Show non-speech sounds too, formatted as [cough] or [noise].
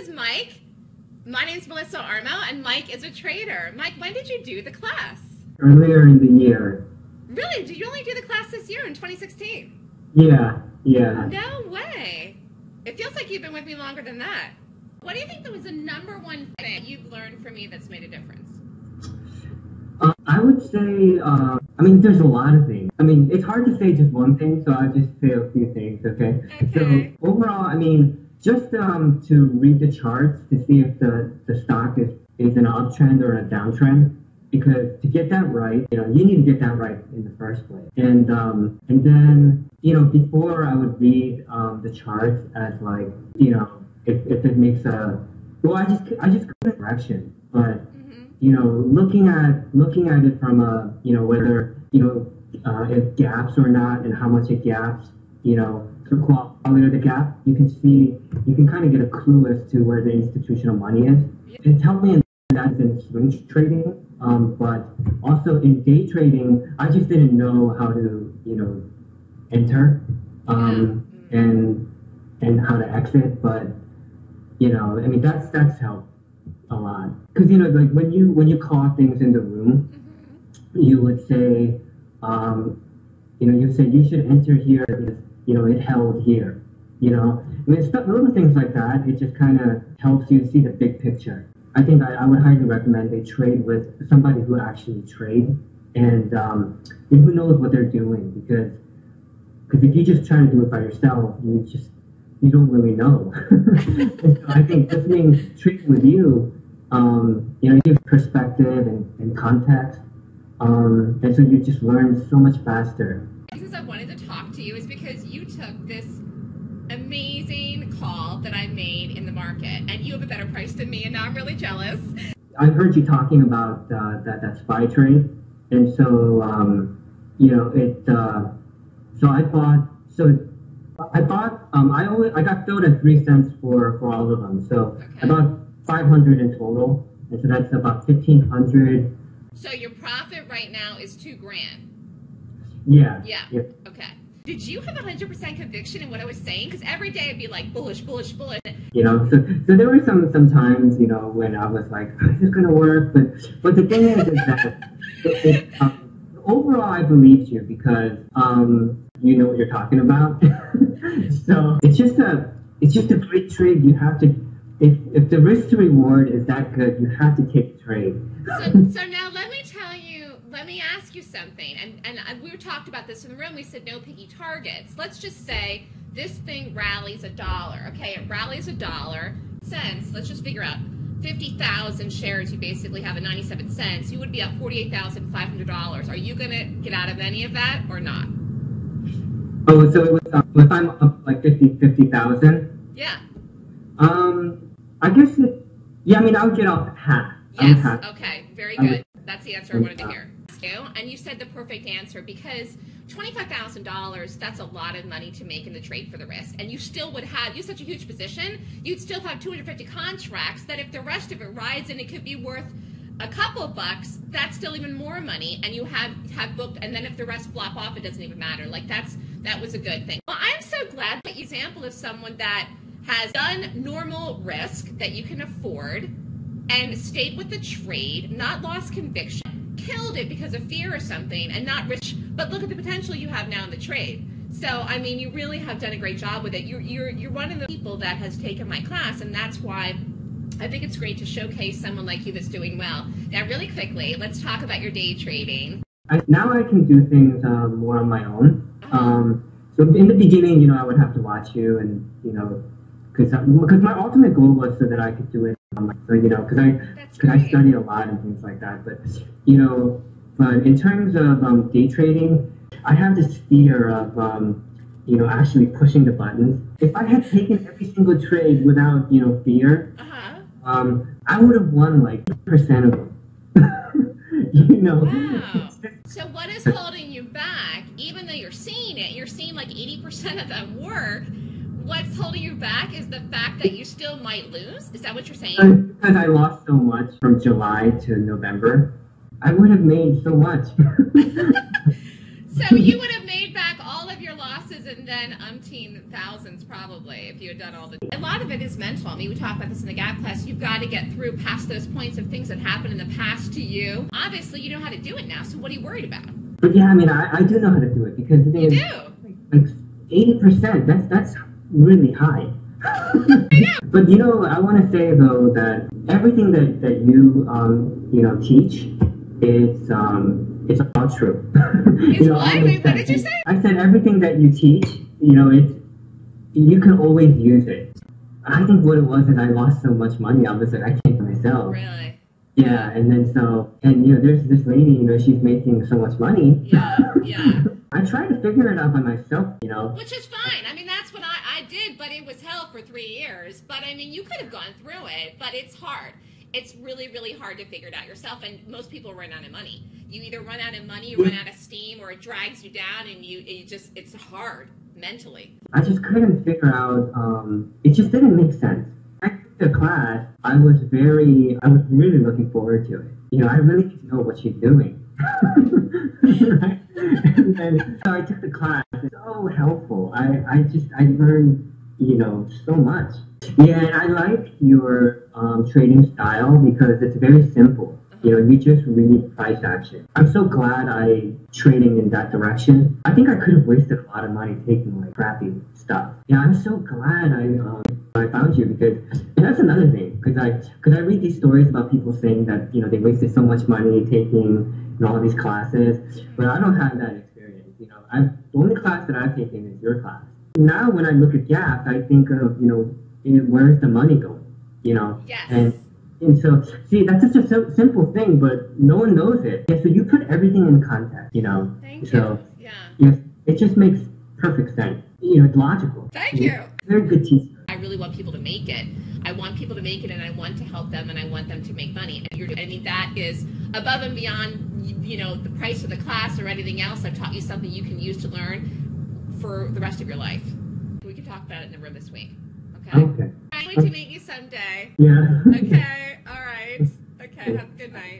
is Mike. My name is Melissa Armo, and Mike is a trader. Mike, when did you do the class? Earlier in the year. Really? Did you only do the class this year in 2016? Yeah, yeah. No way. It feels like you've been with me longer than that. What do you think that was the number one thing you've learned from me that's made a difference? Uh, I would say, uh, I mean, there's a lot of things. I mean, it's hard to say just one thing, so I'll just say a few things, okay? Okay. So overall, I mean, just um, to read the charts to see if the, the stock is, is an uptrend or a downtrend, because to get that right, you know, you need to get that right in the first place. And um, and then, you know, before I would read um, the charts as like, you know, if, if it makes a, well, I just I just go direction, but Mm-hmm. you know, looking at looking at it from a you know whether you know uh, it gaps or not and how much it gaps, you know, the quality of the gap, you can see you can kind of get a clue as to where the institutional money is. It's helped me in that in swing trading, um, but also in day trading, I just didn't know how to you know enter um, and and how to exit, but you know, I mean that's that's helped a lot because you know like when you when you call things in the room Mm-hmm. you would say um, you know you say you should enter here because you know it held here you know I mean stuff, little things like that it just kind of helps you see the big picture I think I, I would highly recommend they trade with somebody who actually trade and um, who knows what they're doing because because if you just try to do it by yourself you just you don't really know [laughs] so I think listening trading with you um, you know, you give perspective and, and context. Um, and so you just learn so much faster. The reasons I wanted to talk to you is because you took this amazing call that I made in the market, and you have a better price than me, and now I'm really jealous. I heard you talking about uh, that, that spy trade. And so, um, you know, it, uh, so I bought, so I bought, um, I only, I got filled at three cents for, for all of them. So I Okay. bought 500 in total. And so that's about 1500. So your profit right now is two grand. Yeah. Yeah. yeah. Okay. Did you have 100% conviction in what I was saying? Because every day I'd be like bullish, bullish, bullish. you know so, so there were some some times you know when i was like "Oh, this is going to work but but the thing is, is that it, it, um, overall i believed you because um you know what you're talking about [laughs] so it's just a it's just a great trade you have to if if the risk to reward is that good you have to take the trade So, so now let me let me ask you something. And, and we talked about this in the room. We said no piggy targets. Let's just say this thing rallies a dollar. Okay, it rallies a dollar cents. Let's just figure out 50,000 shares. You basically have a 97 cents. You would be at $48,500. Are you going to get out of any of that or not? oh so it was um, if i'm up like 50 50000 Yeah. um i guess it yeah i mean i would get off half Yes. have- Okay. Very good. That's the answer I wanted to hear. You and you said the perfect answer because twenty-five thousand dollars—that's a lot of money to make in the trade for the risk, and you still would have you such a huge position. You'd still have two hundred fifty contracts. That if the rest of it rides and it could be worth a couple bucks, that's still even more money, and you have have booked. And then if the rest flop off, it doesn't even matter. Like that's that was a good thing. Well, I'm so glad that example of someone that has done normal risk that you can afford and stayed with the trade, not lost conviction, killed it because of fear or something, and not rich. But look at the potential you have now in the trade. So I mean, you really have done a great job with it. You're you're you're one of the people that has taken my class, and that's why. I think it's great to showcase someone like you that's doing well. Now, really quickly, let's talk about your day trading. I, now I can do things um, more on my own. Um, so in the beginning, you know, I would have to watch you, and you know, because because my ultimate goal was so that I could do it. So you know, because I because I study a lot and things like that. But you know, but in terms of um, day trading, I have this fear of um, you know actually pushing the buttons. If I had taken every single trade without you know fear, Uh huh. um, I would have won like percent of them. [laughs] you know. Wow. [laughs] So what is holding you back? Even though you're seeing it, you're seeing like 80% of them work. What's holding you back is the fact that you still might lose. Is that what you're saying? Because I lost so much from July to November, I would have made so much. [laughs] So you would have made back all of your losses and then umpteen thousands probably if you had done all the. A lot of it is mental. I mean, we talk about this in the gap class. You've got to get through past those points of things that happened in the past to you. Obviously, you know how to do it now. So what are you worried about? But yeah, I mean, I, I do know how to do it because the thing You is, do. like eighty percent. That's that's really high. [laughs] but you know, I want to say though that everything that that you um you know teach, it's um it's all true. [laughs] It's You know, what? Wait, what did you say? I said everything that you teach. You know, it's you can always use it. I think what it was is I lost so much money. I was like, I can't do myself. Really? Yeah, and then so and you know, there's this lady. You know, she's making so much money. Yeah, yeah. [laughs] I tried to figure it out by myself. You know. Which is fine. I mean, that's what I, I did, but it was hell for three years. But I mean, you could have gone through it, but it's hard. It's really, really hard to figure it out yourself. And most people run out of money. You either run out of money, you run out of steam, or it drags you down, and you, you just, it's hard mentally. I just couldn't figure out. Um, it just didn't make sense. The class. I was very. I was really looking forward to it. You know, I really know what she's doing. And [laughs] so I took the class. It's so helpful. I, I just I learned you know so much. Yeah, and I like your um, trading style because it's very simple. You know, you just read price action. I'm so glad I trading in that direction. I think I could have wasted a lot of money taking like crappy stuff. Yeah, I'm so glad I um, I found you because and that's another thing because I because I read these stories about people saying that you know they wasted so much money taking know, all these classes, but I don't have that experience. You know, I the only class that I've taken is your class. Now when I look at Gap, I think of you know where's the money going? You know, Yes. and and so, see, that's just a sim- simple thing, but no one knows it. Yeah, so you put everything in context, you know. Thank so, you. Yeah. yes, it just makes perfect sense. You know, it's logical. Thank you. Very good teacher. I really want people to make it. I want people to make it, and I want to help them, and I want them to make money. And you're, I mean, that is above and beyond, you- you know, the price of the class or anything else. I've taught you something you can use to learn for the rest of your life. We can talk about it in the room this week. Okay. Okay. I'm going to meet you someday. Yeah. Okay. All right. Okay. Have a good night.